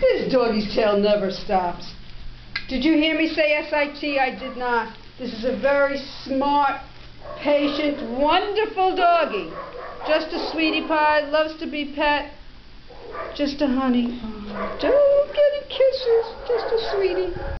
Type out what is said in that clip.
This doggy's tail never stops. Did you hear me say "sit"? I did not. This is a very smart, patient, wonderful doggy. Just a sweetie pie, loves to be pet. Just a honey. Don't get any kisses. Just a sweetie.